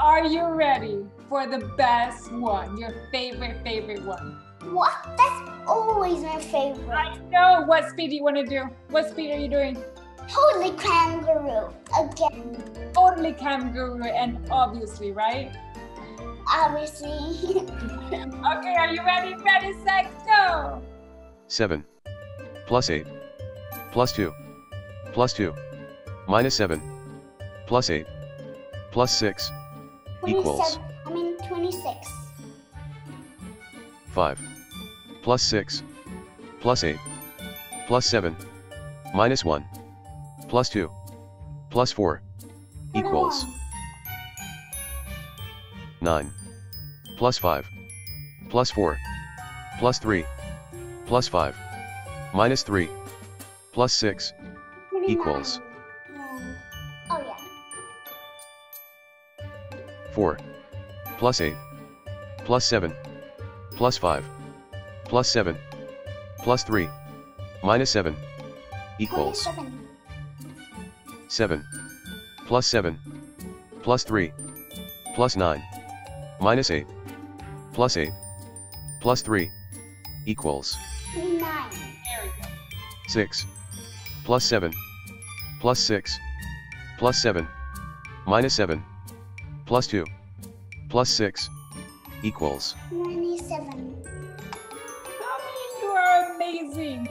are you ready for the best one? Your favorite, favorite one? What? That's always my favorite. I know. What speed do you want to do? What speed are you doing? Totally kangaroo. Again, Totally kangaroo and obviously, right? obviously. Okay, are you ready? Ready, set, go! 7. Plus 8. Plus 2. Plus 2. Minus 7. Plus 8. Plus 6. Equals. I mean 26. 5. Plus 6. Plus 8. Plus 7. Minus 1. Plus 2. Plus 4. Equals. 9. Plus 5. Plus 4. Plus 3. Plus 5. Minus 3. Plus 6. 29. Equals. 4. Plus 8. Plus 7. Plus 5. Plus 7. Plus 3. Minus 7. Equals. 27. 7. Plus 7. Plus 3. Plus 9. Minus 8. Plus 8. Plus 3. Equals. 29. There we go. 6. Plus 7. Plus 6. Plus 7. Minus 7. Plus 2. Plus 6. Equals. 97. Mommy, you are amazing.